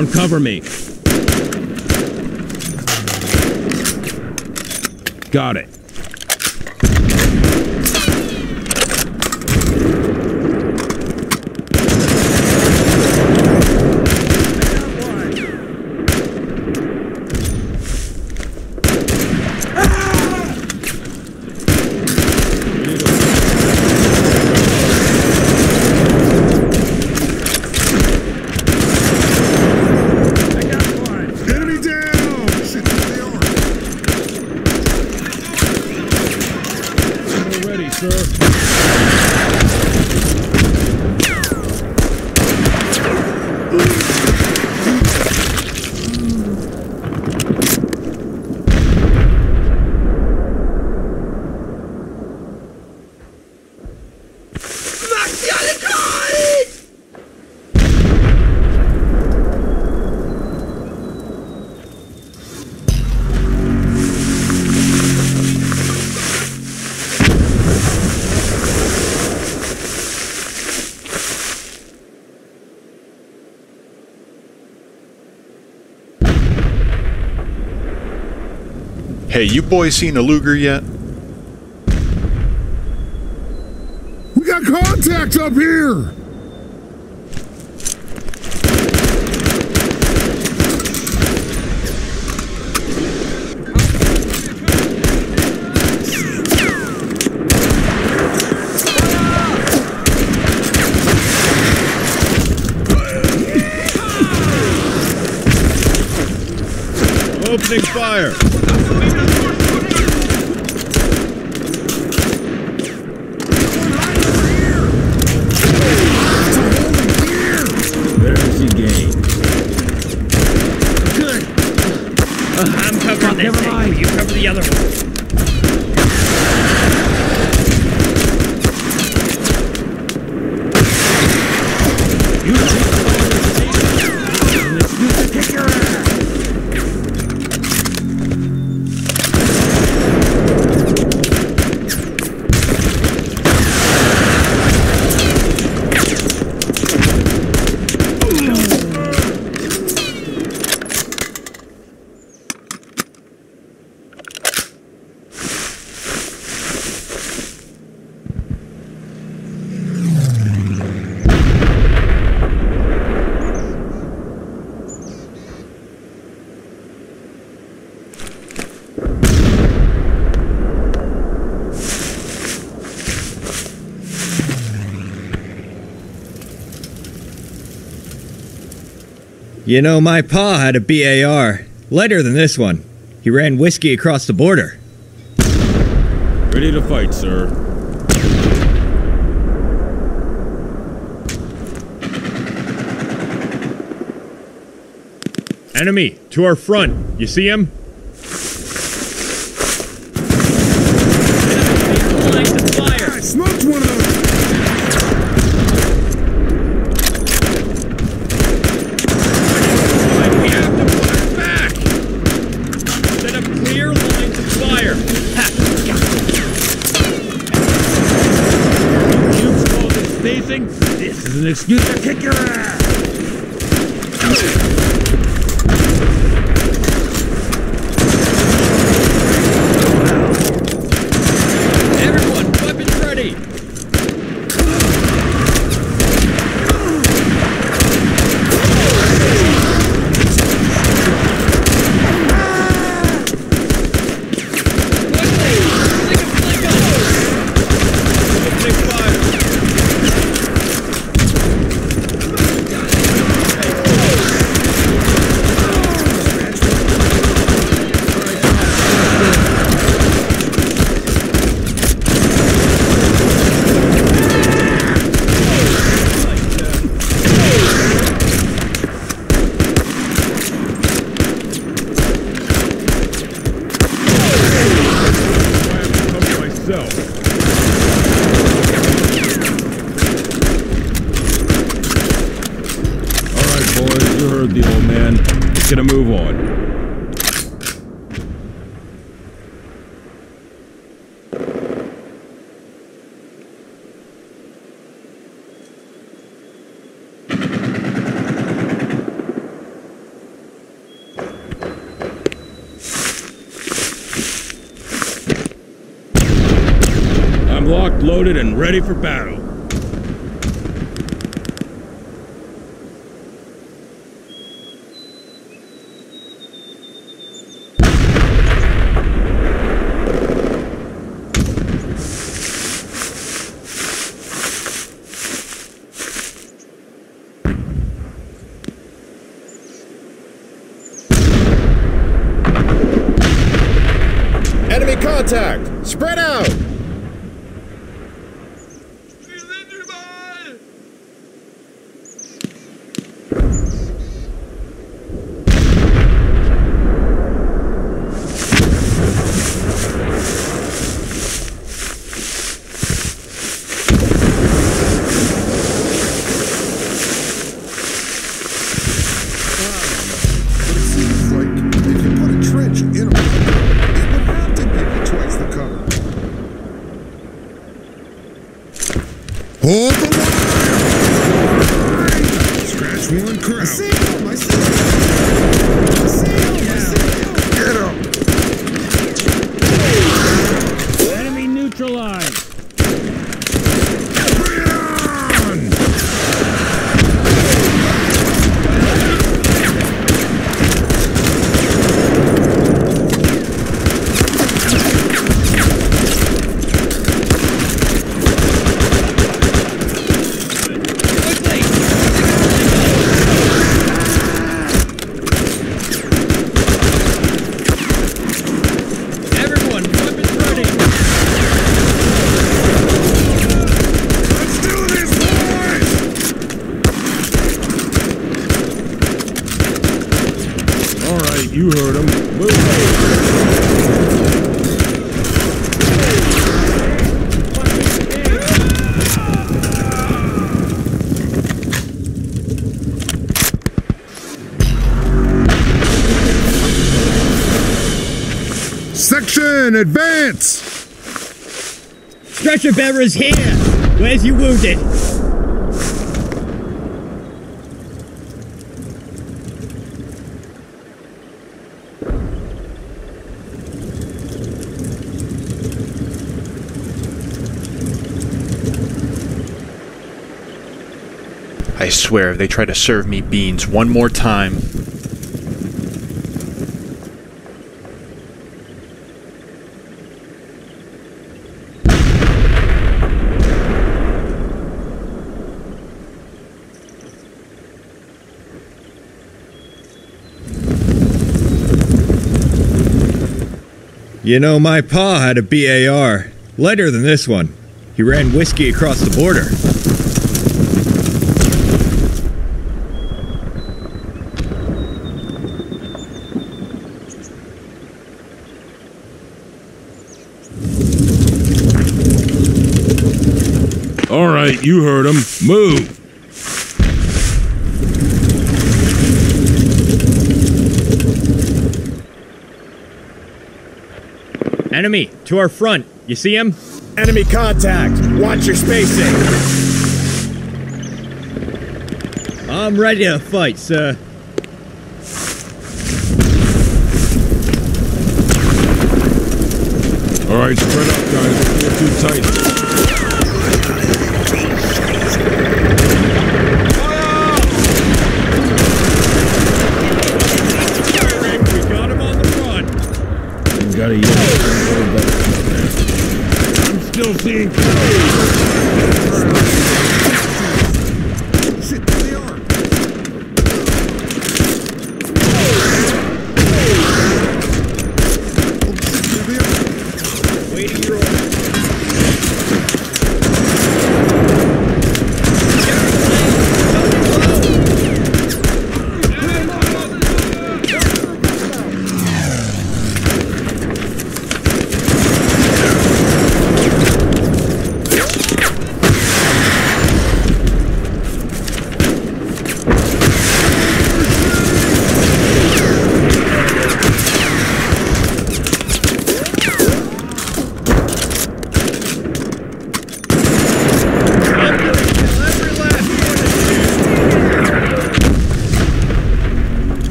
A cover me. Got it. Hey, you boys seen a Luger yet? We got contact up here! Opening fire! There's your game. Good. Uh, I'm covering this thing. You cover the other one. You know, my pa had a BAR. Lighter than this one. He ran whiskey across the border. Ready to fight, sir. Enemy, to our front. You see him? Loaded, and ready for battle. Advance! Stretcher bearer's here! Where's you wounded? I swear if they try to serve me beans one more time. You know, my pa had a BAR. Lighter than this one. He ran whiskey across the border. All right, you heard him. Move. Enemy, to our front. You see him? Enemy contact! Watch your spacing! I'm ready to fight, sir. All right, spread up, guys. You're too tight. Firing! We got him on the run! You gotta yell.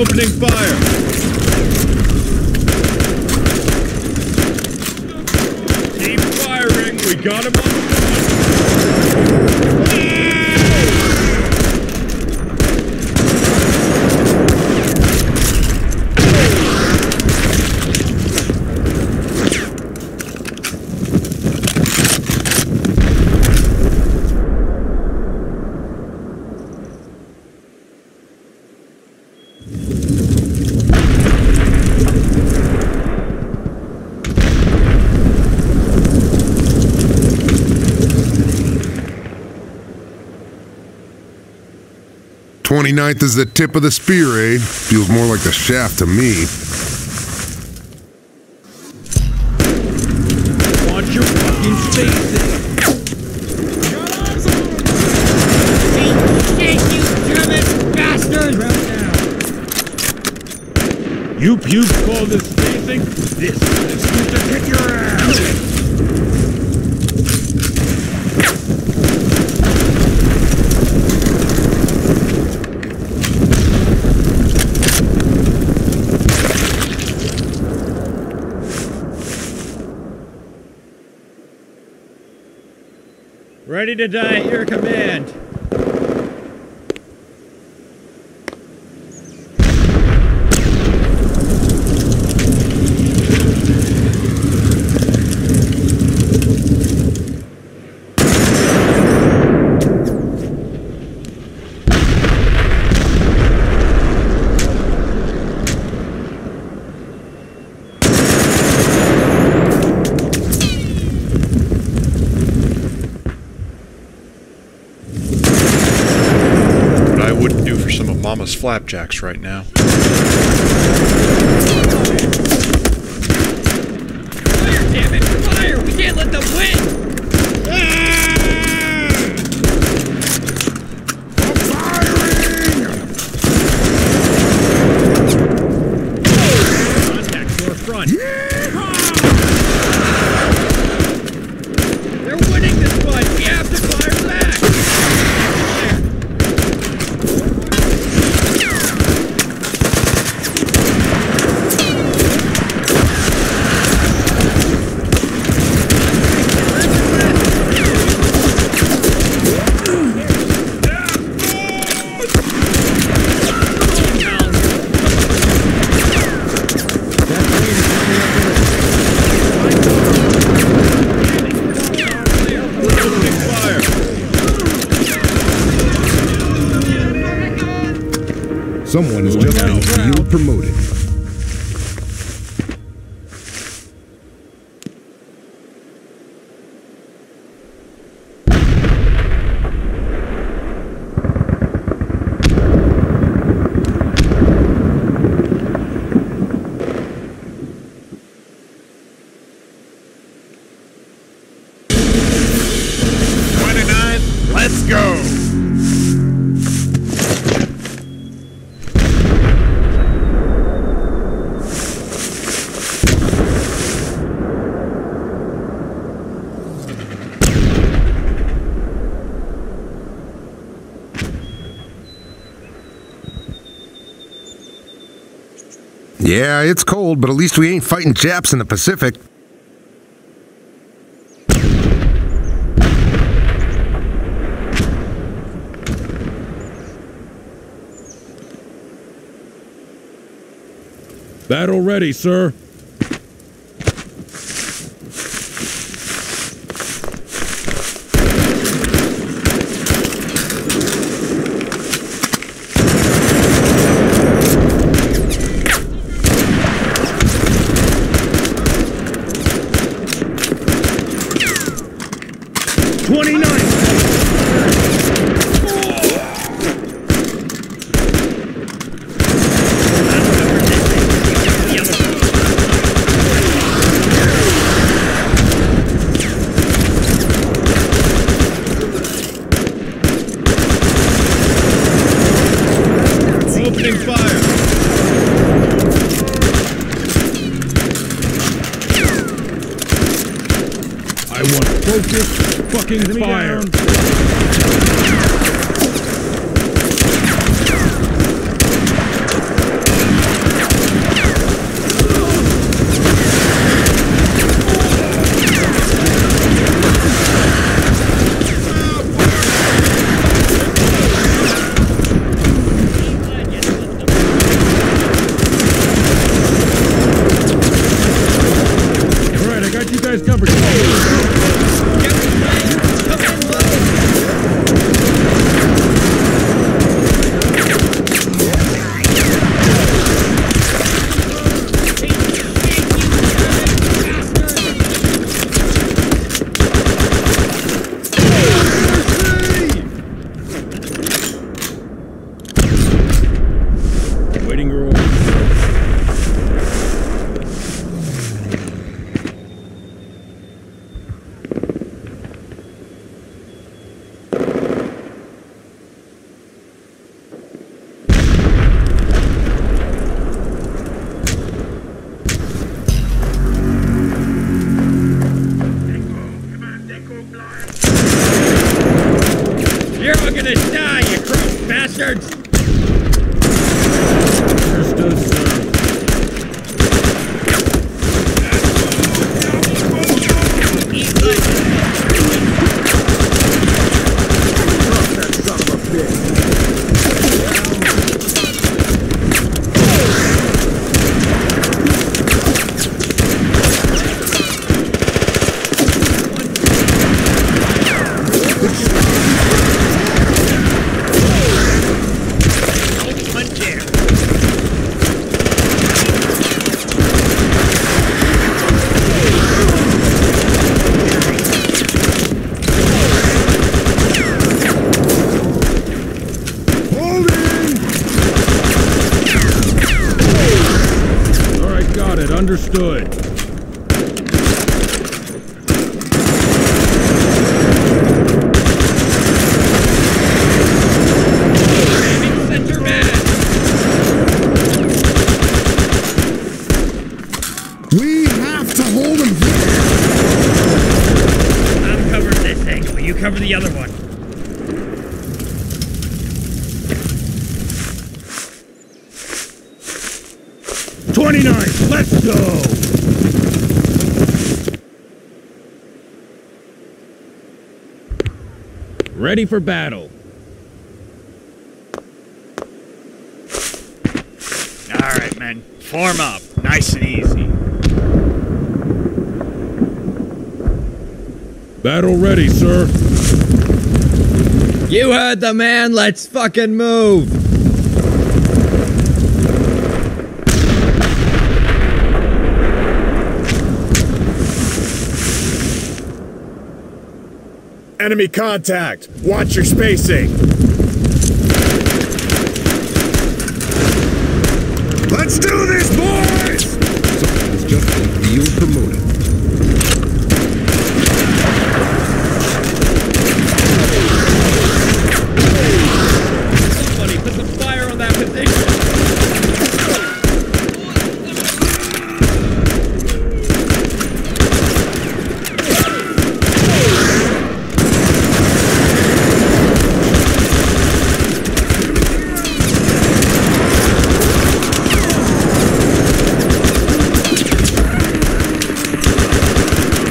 Opening fire! 29th is the tip of the spear, eh? Feels more like the shaft to me. Ready to die at your command. What I wouldn't do for some of Mama's flapjacks right now. Yeah, it's cold, but at least we ain't fighting Japs in the Pacific. Battle ready, sir. Opening fire. I focused fucking fire. You're Ready for battle. All right, men. Form up. Nice and easy. Battle ready, sir. You heard the man. Let's fucking move. Enemy contact! Watch your spacing! Let's do this, boys! It's just been field promoted. Somebody put some fire on that position!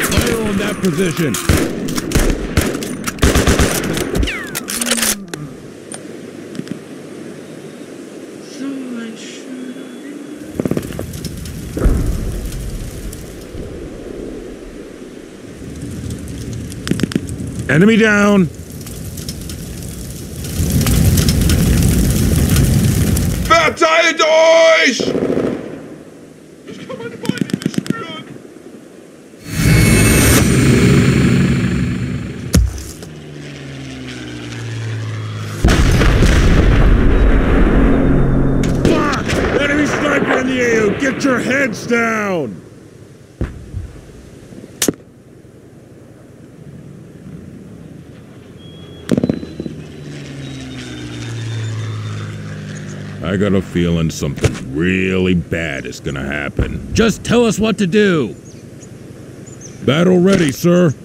Fire on that position. Enemy down. Verteilt euch! Fuck! Enemy sniper in the AO. Get your heads down. I got a feeling something really bad is gonna happen. Just tell us what to do! Battle ready, sir.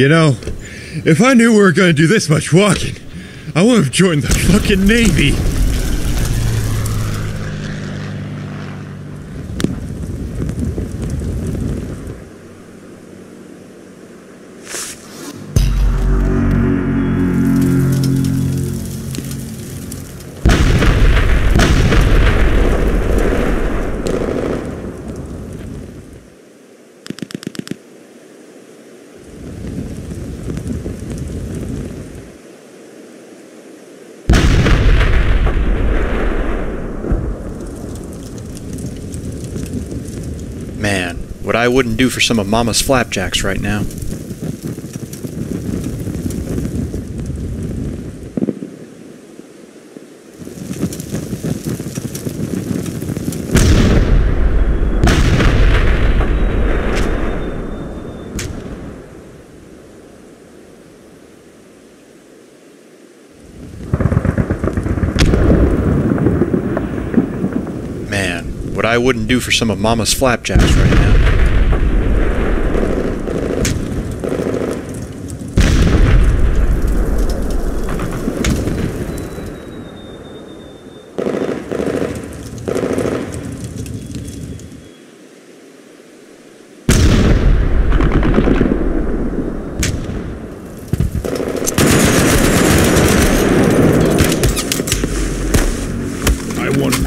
You know, if I knew we were gonna do this much walking, I would have joined the fucking Navy. I wouldn't do for some of Mama's flapjacks right now. Man, what I wouldn't do for some of Mama's flapjacks right now.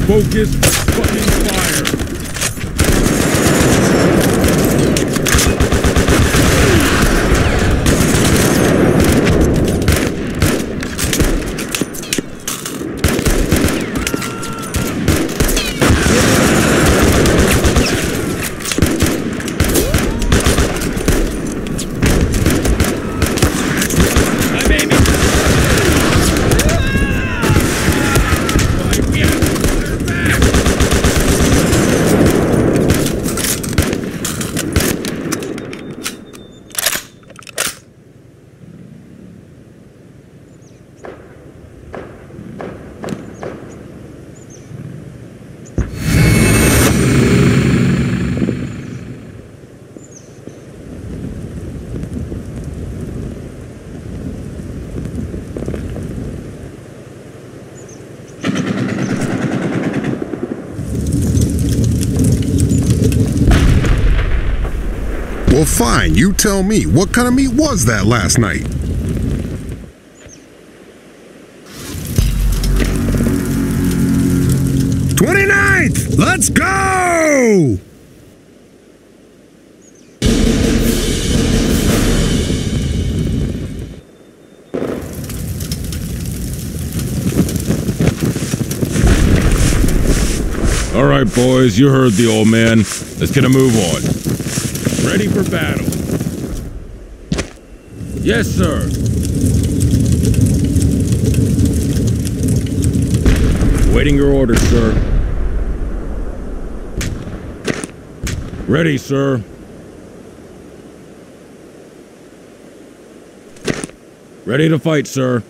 Focused fucking fire. I'm aiming. Fine. You tell me. What kind of meat was that last night? Twenty-ninth. Let's go! All right, boys, you heard the old man. Let's get a move on. Ready for battle. Yes, sir. Waiting your orders, sir. Ready, sir. Ready to fight, sir.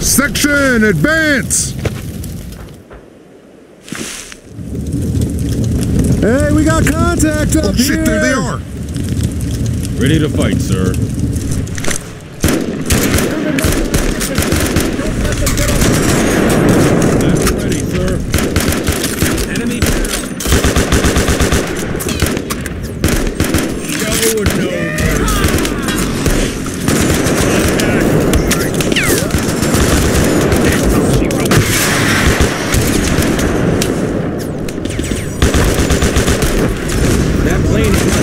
Section, advance! Hey, we got contact oh, up Oh shit, here. there they are! Ready to fight, sir. That's ready, sir. Enemy down. Show no mercy. That plane is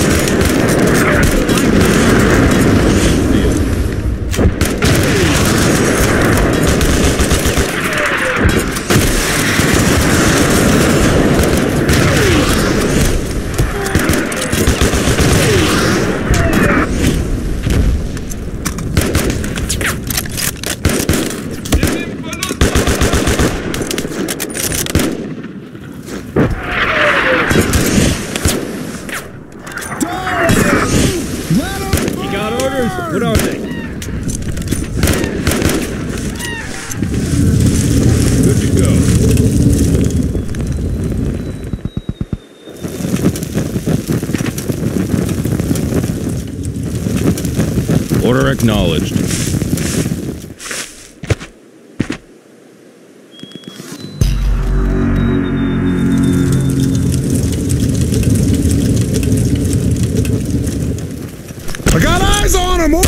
You got orders? What are they? Good to go. Order acknowledged. I got eyes on him! Oh.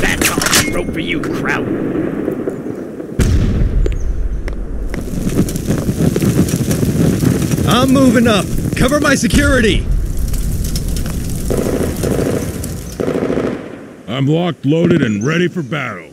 That's all she wrote for you, Kraut. I'm moving up. Cover my security. I'm locked, loaded, and ready for battle.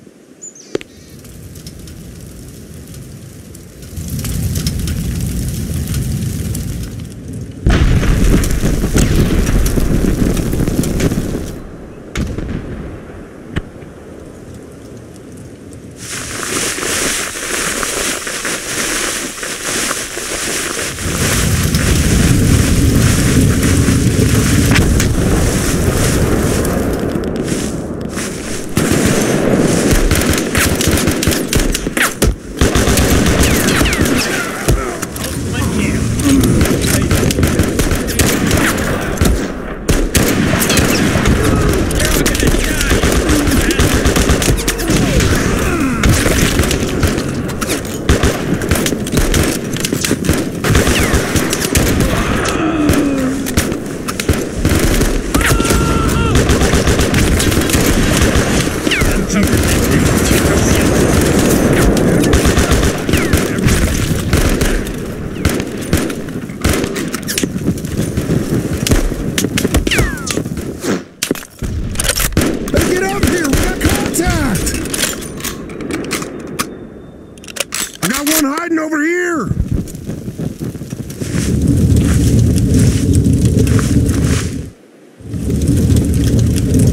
I got one hiding over here.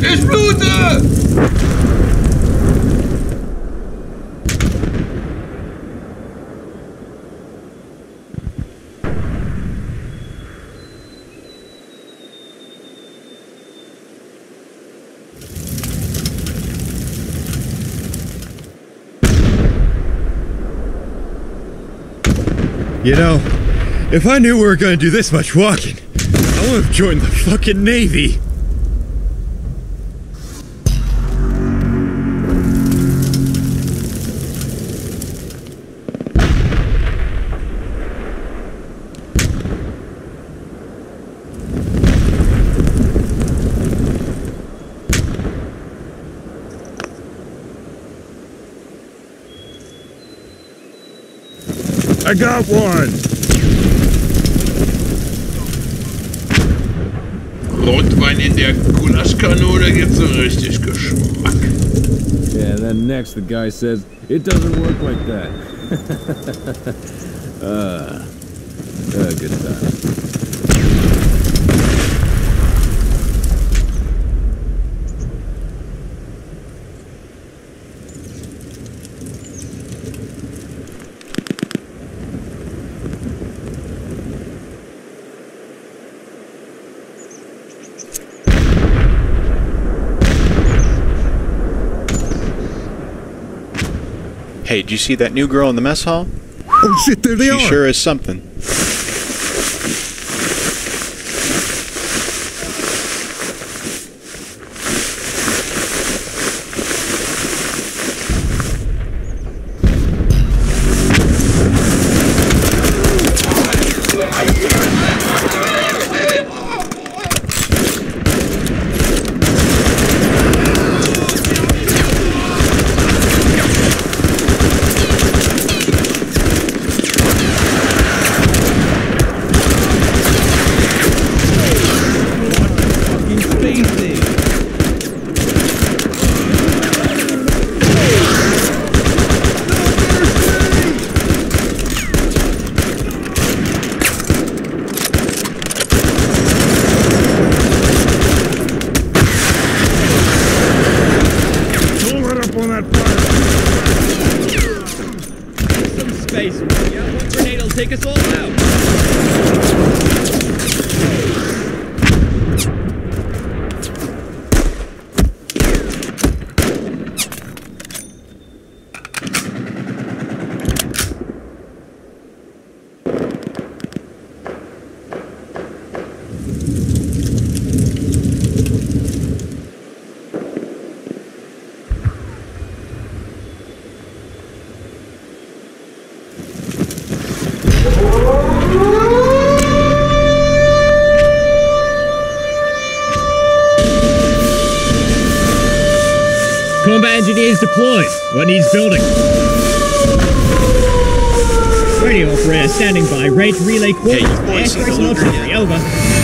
Ich blute! You know, if I knew we were gonna do this much walking, I would have joined the fucking Navy. I got one. Rotwein in der Gulaschkanone gibt so richtig Geschmack. Yeah, then next the guy says, it doesn't work like that. uh, uh, good time. Hey, did you see that new girl in the mess hall? Oh shit, there they she are. sure is something. Fucking spacing! Don't let up on that fire. Some space. Yeah, one grenade will take us all out. Engineers deployed. What needs building? Radio operator standing by. Rate relay quarters. Hey, you boys see the Airstrikes and Luger artillery. yet? Over.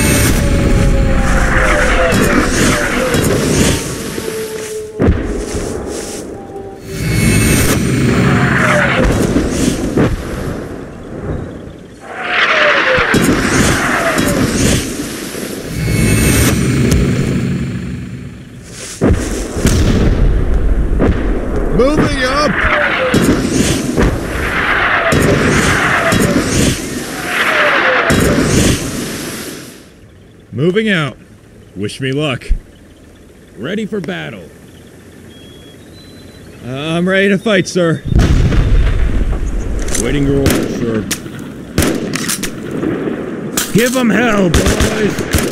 Moving out. Wish me luck. Ready for battle. I'm ready to fight, sir. Waiting your orders, sir. Give them hell, boys.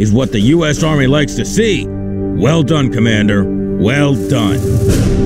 is what the U.S. Army likes to see. Well done, Commander. Well done.